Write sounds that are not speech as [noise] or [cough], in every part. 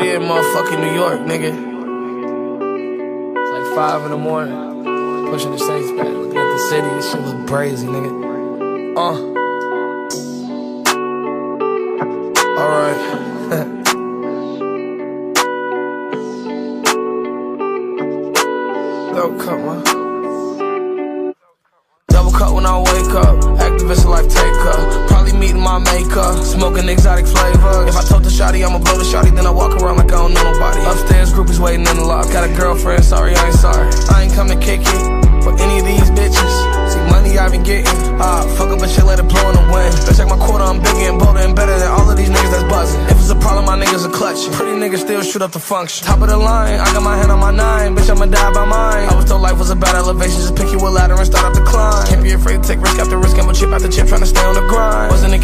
We in motherfucking New York, nigga. It's like five in the morning. Pushing the Saints back, looking at the city. This shit look crazy, nigga. Uh. Alright. [laughs] Double cut, man. Double cut when I wake up. Actavis life take up. Meeting my maker. Smoking exotic flavors. If I told the shotty I'ma blow the shotty, then I walk around like I don't know nobody. Upstairs, groupies waiting in the loft. Got a girlfriend, sorry, I ain't sorry. I ain't come to kick it for any of these bitches. See, money I've been getting. Ah, fuck up a shit, let it blow in the wind. Check my quarter, I'm bigger and bolder and better than all of these niggas that's buzzing. If it's a problem, my niggas are clutching. Pretty niggas still shoot up the function. Top of the line, I got my hand on my nine. Bitch, I'ma die by mine. I was told life was about elevation, just pick you a ladder and start up the climb. Can't be afraid to take risk after risk, gamble chip after chip, trying to stay on the grind.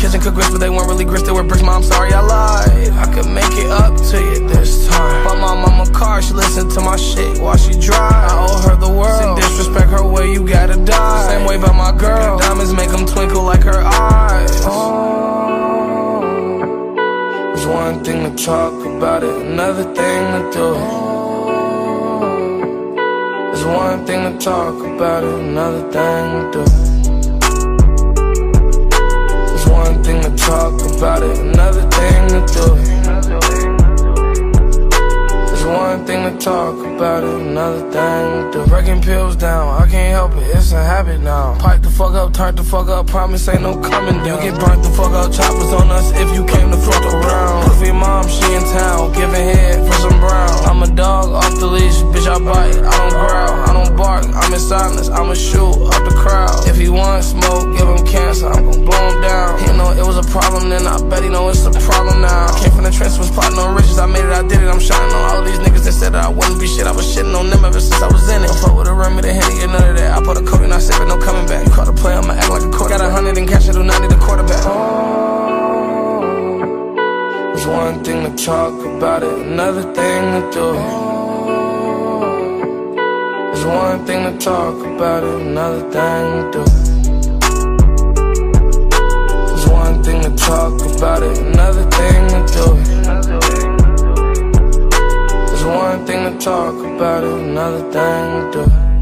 Kitchen, cook grits, but they weren't really grits, they were bricks. Mom, sorry I lied. I could make it up to you this time. Bought my mama car, she listened to my shit while she drive. I owe her the world. Send disrespect her way, you gotta die. Same way about my girl. Diamonds make them twinkle like her eyes. Oh, it's one thing to talk about it, another thing to do it. One thing to talk about another thing to do one thing to talk about it, another thing to do it. It's one thing to talk about it, another thing to do. Breaking pills down, I can't help it, it's a habit now. Pipe the fuck up, turn the fuck up, promise ain't no coming down. You get burnt the fuck up, choppers on us if you came to fuck around. Put for mom, she in town, giving head for some brown. I'm a dog off the leash, bitch, I bite, I don't growl, I don't bark, I'm in silence, I'ma shoot up the crowd. If he wants the trenches, was plotting on riches, I made it, I did it, I'm shining on all these niggas that said that I wouldn't be shit. I was shitting on them ever since I was in it. Don't fuck with a rum, the henny, and none of that. I put a coat in, I sip it, no coming back. You caught a play, I'ma act like a quarter. Got a hundred in cash, I do not need a quarterback. Oh, it's one thing to talk about it, another thing to do it. It's one thing to talk about it, another thing to do. wanna talk about another thing to do